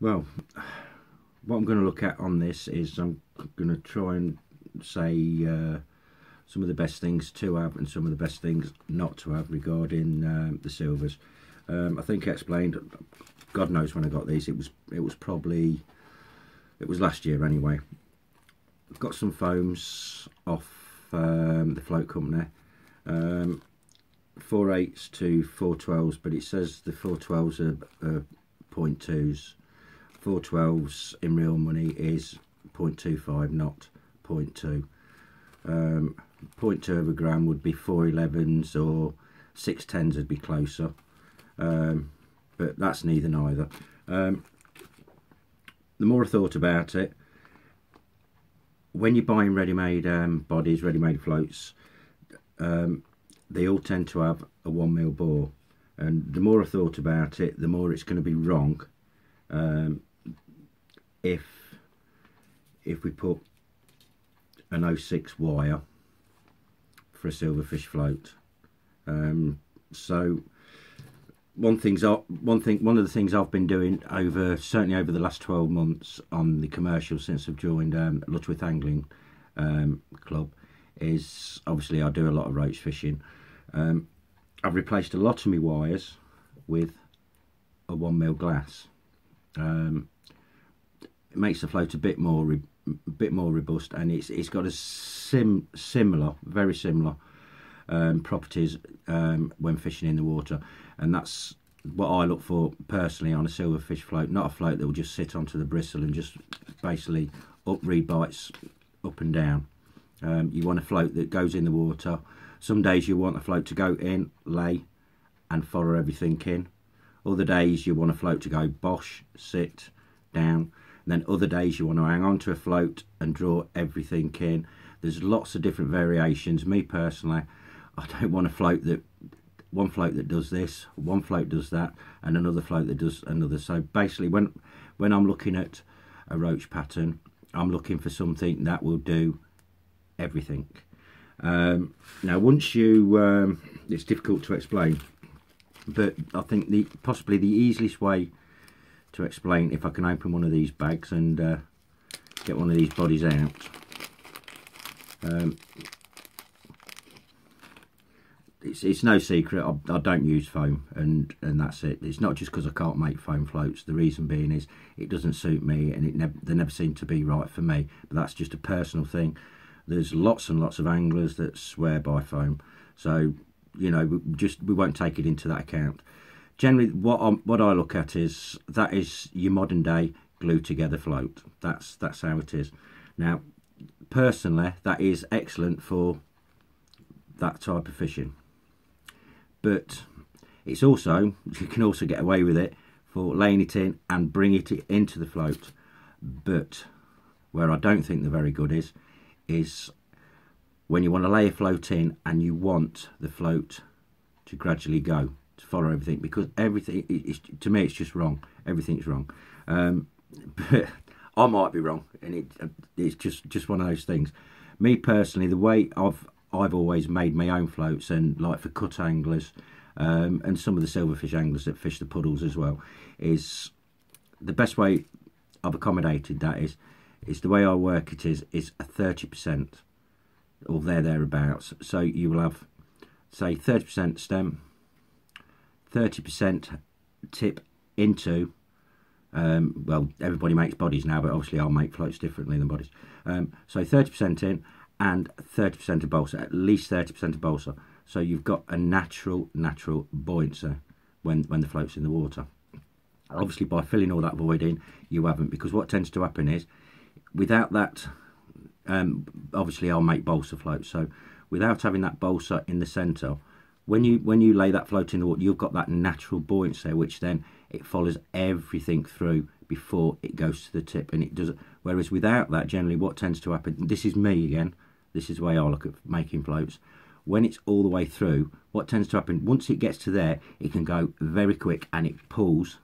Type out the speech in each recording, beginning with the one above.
well, what I'm going to look at on this is I'm going to try and say uh, some of the best things to have and some of the best things not to have regarding um, the silvers. Um, I think I explained. God knows when I got these. It was it was probably it was last year anyway. I've got some foams off um, the float company. Um, four eights to four twelves, but it says the four twelves are, are point twos. Four twelves in real money is 0.25, not 0.2. Um, 0.2 of a gram would be 411s or 610s would be closer. Um, but that's neither neither. Um, the more I thought about it, when you're buying ready-made um, bodies, ready-made floats, um, they all tend to have a one mil bore. And the more I thought about it, the more it's going to be wrong um, if if we put an 06 wire for a silverfish float. Um, so one thing's one thing one of the things I've been doing over certainly over the last 12 months on the commercial since I've joined um, Angling um, Club is obviously I do a lot of roach fishing. Um, I've replaced a lot of my wires with a one mil glass. Um, makes the float a bit more a bit more robust and it's it's got a sim similar very similar um, properties um, when fishing in the water. And that's what I look for personally on a silverfish float not a float that will just sit onto the bristle and just basically up reed bites up and down. Um, you want a float that goes in the water. Some days you want a float to go in lay and follow everything in. Other days you want a float to go bosh sit down and then other days you want to hang on to a float and draw everything in. There's lots of different variations. Me personally, I don't want a float that one float that does this, one float does that, and another float that does another. So basically, when when I'm looking at a roach pattern, I'm looking for something that will do everything. Um, now, once you, um, it's difficult to explain, but I think the possibly the easiest way to explain if I can open one of these bags and uh, get one of these bodies out. Um, it's, it's no secret I, I, don't use foam and and that's it. It's not just because I can't make foam floats. The reason being is it doesn't suit me and it never they never seem to be right for me. But that's just a personal thing. There's lots and lots of anglers that swear by foam. So you know we just we won't take it into that account generally what i what I look at is that is your modern day glue together float. That's that's how it is. Now, personally, that is excellent for that type of fishing. But it's also you can also get away with it for laying it in and bring it into the float. But where I don't think they're very good is is when you want to lay a float in and you want the float to gradually go to follow everything because everything is, to me it's just wrong. Everything's wrong. Um, but I might be wrong, and it, it's just just one of those things. Me personally, the way I've I've always made my own floats, and like for cut anglers, um, and some of the silverfish anglers that fish the puddles as well, is the best way I've accommodated that is is the way I work it is is a thirty percent or there thereabouts. So you will have say thirty percent stem, 30% tip into um, well everybody makes bodies now but obviously I'll make floats differently than bodies. Um, so 30% in and 30% of balsa at least 30% of balsa. So you've got a natural natural buoyancy when when the float's in the water. Obviously by filling all that void in you haven't because what tends to happen is without that um, obviously I'll make balsa floats. So without having that balsa in the center when you when you lay that float in the water, you've got that natural buoyancy, which then it follows everything through before it goes to the tip, and it does. Whereas without that, generally, what tends to happen? This is me again. This is the way I look at making floats. When it's all the way through, what tends to happen? Once it gets to there, it can go very quick, and it pulls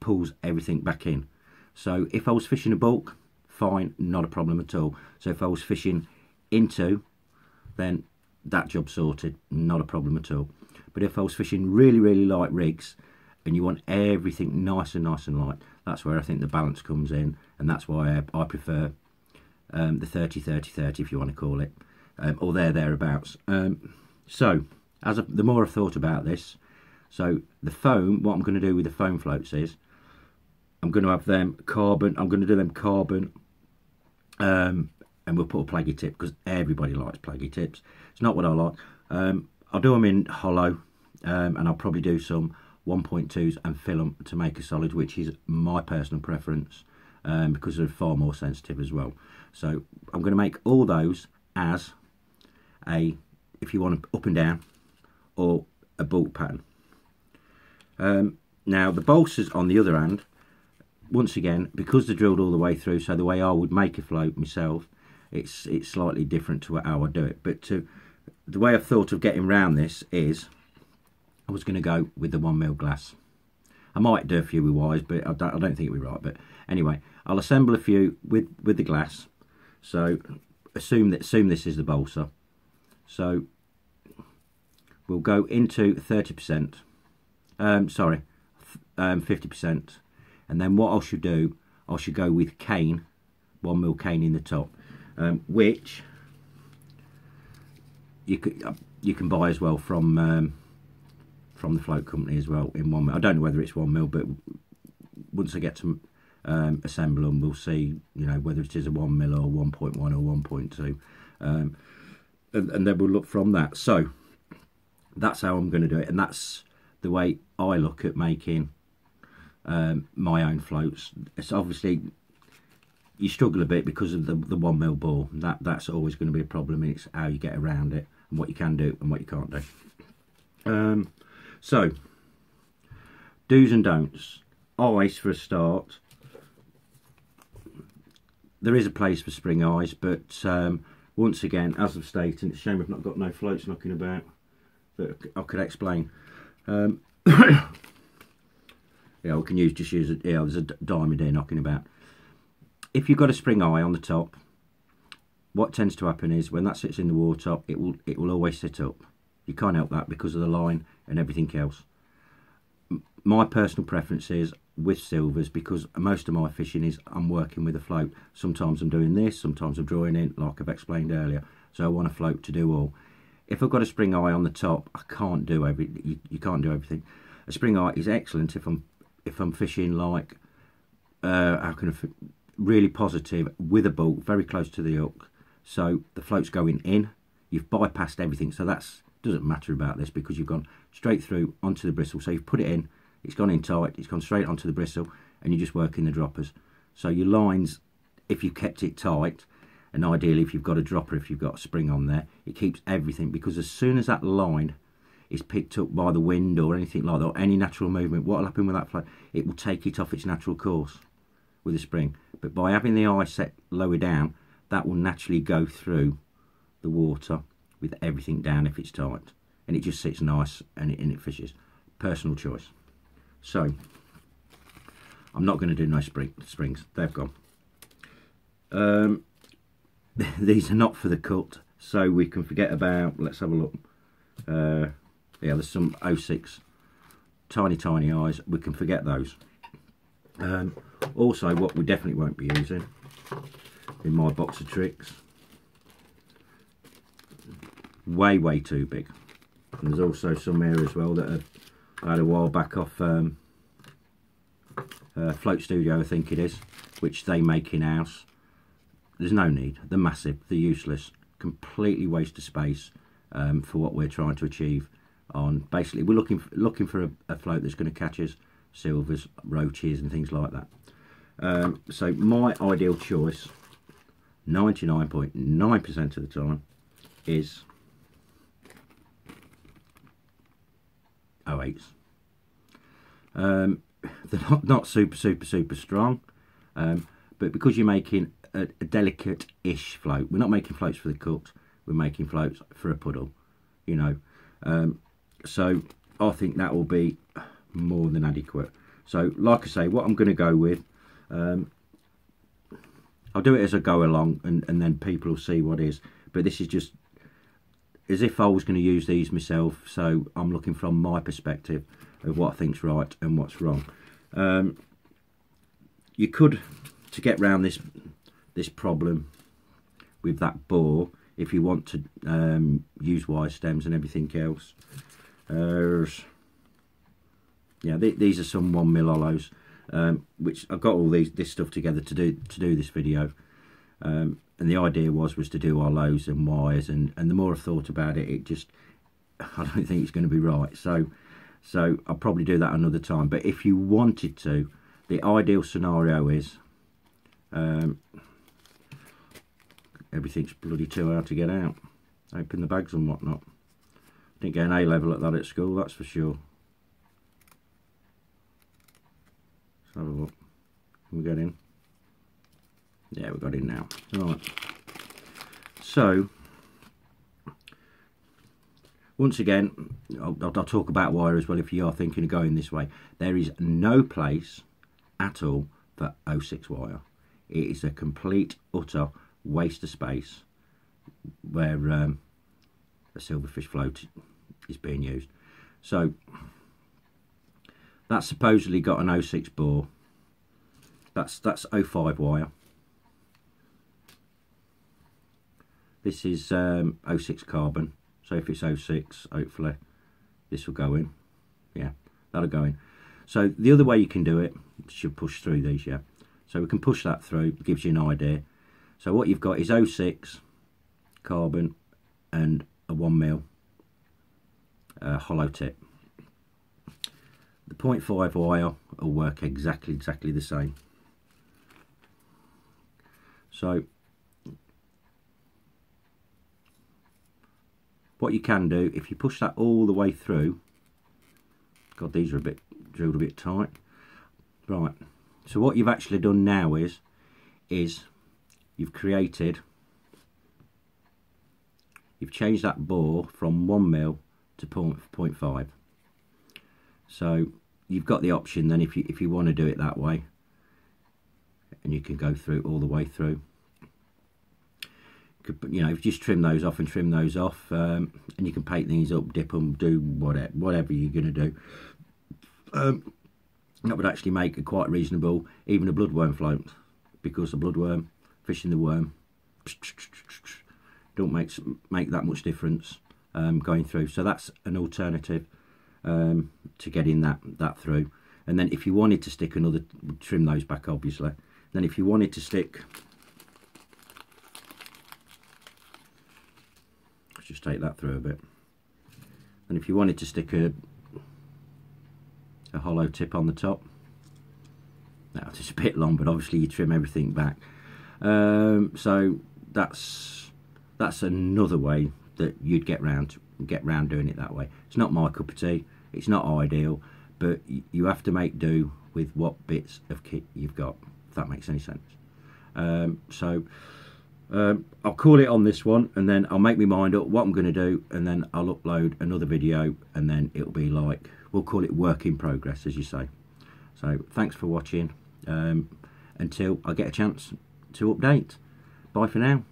pulls everything back in. So if I was fishing a bulk, fine, not a problem at all. So if I was fishing into, then that job sorted, not a problem at all. But if I was fishing really, really light rigs and you want everything nice and nice and light. That's where I think the balance comes in, and that's why I, I prefer um, the 30 30 30 if you want to call it, um, or there thereabouts. Um, so, as the more I've thought about this, so the foam, what I'm going to do with the foam floats is, I'm going to have them carbon. I'm going to do them carbon, um, and we'll put a plaggy tip because everybody likes plaggy tips. It's not what I like. Um, I'll do them in hollow, um, and I'll probably do some 1.2s and fill them to make a solid, which is my personal preference um, because they're far more sensitive as well. So I'm going to make all those as a, if you want up and down, or a bolt pattern. Um, now the balsas on the other hand, once again, because they're drilled all the way through, so the way I would make a float myself, it's it's slightly different to how I do it. But to, the way I've thought of getting around this is, I was going to go with the one mil glass. I might do a few with wires, but I don't, I don't think it'll be right. But anyway, I'll assemble a few with with the glass. So assume that assume this is the balsa. So we'll go into 30%, um, sorry, um, 50%. And then what I should do, I should go with cane, one mil cane in the top, um, which you could you can buy as well from um, from the float company as well in one mil. I don't know whether it's one mil, but once I get to um, assemble them, we'll see you know whether it is a one mil or 1.1 or 1.2, um, and, and then we'll look from that. So that's how I'm going to do it, and that's the way I look at making um, my own floats. It's obviously you struggle a bit because of the, the one mil bore. That that's always going to be a problem. It's how you get around it and what you can do and what you can't do. Um, so do's and don'ts. Ice for a start. There is a place for spring eyes, but um, once again, as I've stated, it's a shame I've not got no floats knocking about that I could explain. Um, yeah, we can use just use it. Yeah, there's a diamond here knocking about. If you've got a spring eye on the top, what tends to happen is when that sits in the water, it will it will always sit up. You can't help that because of the line and everything else. My personal preference is with silvers because most of my fishing is I'm working with a float. Sometimes I'm doing this, sometimes I'm drawing in, like I've explained earlier. So I want a float to do all if I've got a spring eye on the top, I can't do every. You, you can't do everything. A spring eye is excellent if I'm if I'm fishing like uh, how can I really positive with a bolt very close to the hook, so the float's going in. You've bypassed everything, so that's doesn't matter about this because you've gone straight through onto the bristle. So you've put it in, it's gone in tight, it's gone straight onto the bristle, and you're just working the droppers. So your lines, if you've kept it tight, and ideally if you've got a dropper if you've got a spring on there it keeps everything because as soon as that line is picked up by the wind or anything like that or any natural movement what will happen with that float it will take it off its natural course with a spring but by having the eye set lower down that will naturally go through the water with everything down if it's tight. And it just sits nice and it, and it fishes. Personal choice. So I'm not going to do no spring, springs. They've gone. Um, these are not for the cut so we can forget about let's have a look. Uh, yeah there's some 06 tiny tiny eyes. We can forget those. Um, also what we definitely won't be using in my box of tricks way way too big and there's also some here as well that I had a while back off um, uh, Float Studio I think it is which they make in house there's no need. They're massive, they're useless, completely waste of space um, for what we're trying to achieve. On basically, we're looking for, looking for a, a float that's going to catch us silvers, roaches, and things like that. Um, so my ideal choice, 99.9% of the time, is 08s. Um, they're not, not super, super, super strong, um, but because you're making a, a delicate-ish float. We're not making floats for the cut. We're making floats for a puddle, you know. Um, so I think that will be more than adequate. So like I say, what I'm going to go with, um, I'll do it as I go along and, and then people will see what is. But this is just as if I was going to use these myself so I'm looking from my perspective of what I think's right and what's wrong um, you could to get around this this problem with that bore if you want to um, use wire stems and everything else uh, yeah th these are some one mil hollows um, which I've got all these this stuff together to do to do this video. Um, and the idea was was to do hollows and wires and and the more I thought about it it just I don't think it's going to be right. So so I'll probably do that another time. But if you wanted to the ideal scenario is um, everything's bloody too hard to get out open the bags and whatnot. Didn't get an A level at that at school that's for sure let's have a look. Can we get in. Yeah we got in now. Right. So once again I'll, I'll, talk about wire as well if you are thinking of going this way. There is no place at all for 06 wire. It is a complete utter waste of space where um, a silverfish float is being used. So that's supposedly got an 06 bore that's that's 05 wire This is um, 06 carbon. So if it's 06, hopefully this will go in. Yeah, that'll go in. So the other way you can do it, should push through these, yeah. So we can push that through, gives you an idea. So what you've got is 06 carbon and a 1 mil uh, hollow tip. The 0.5 wire will work exactly exactly the same. So what you can do if you push that all the way through god these are a bit drilled a bit tight right so what you've actually done now is is you've created you've changed that bore from 1 mil to 0.5 so you've got the option then if you if you want to do it that way. And you can go through all the way through. Could you know just trim those off and trim those off um, and you can paint these up dip them do whatever whatever you're going to do. Um, that would actually make a quite reasonable even a bloodworm float because the bloodworm fishing the worm don't make make that much difference um, going through. So that's an alternative um, to getting that that through. And then if you wanted to stick another trim those back obviously. Then if you wanted to stick just take that through a bit. And if you wanted to stick a, a hollow tip on the top that's just a bit long but obviously you trim everything back. Um, so that's that's another way that you'd get round get round doing it that way. It's not my cup of tea it's not ideal but you have to make do with what bits of kit you've got if that makes any sense. Um, so um, I'll call it on this one and then I'll make my mind up what I'm going to do and then I'll upload another video and then it'll be like we'll call it work in progress as you say. So thanks for watching. Um, until I get a chance to update. Bye for now